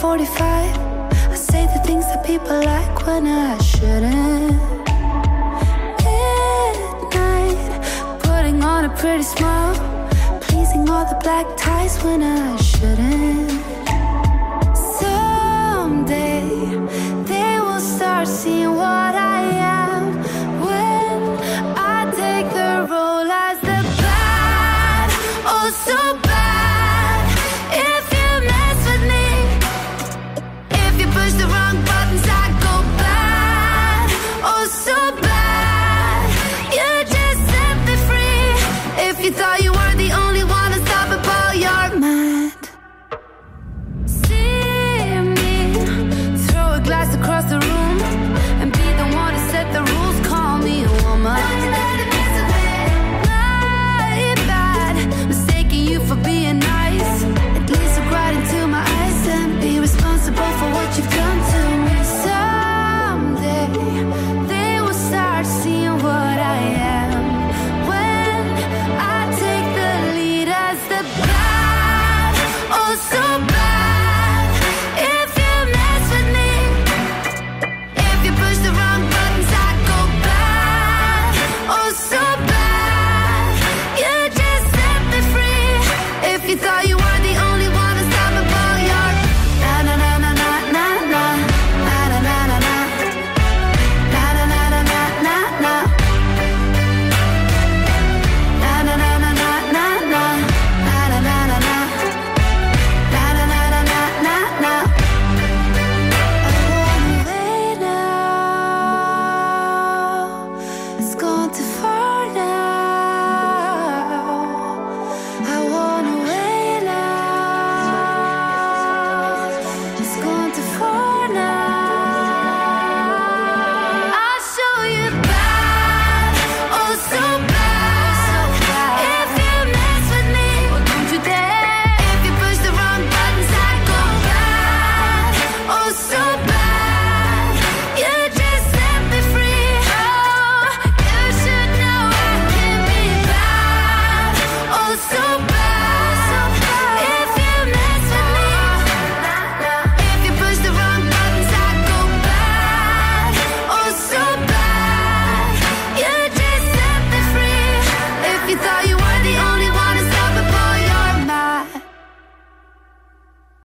45 I say the things that people like when I shouldn't. Midnight Putting on a pretty smile. Pleasing all the black ties when I shouldn't. Someday They will start seeing what I am. When I take the role as the bad Oh, so bad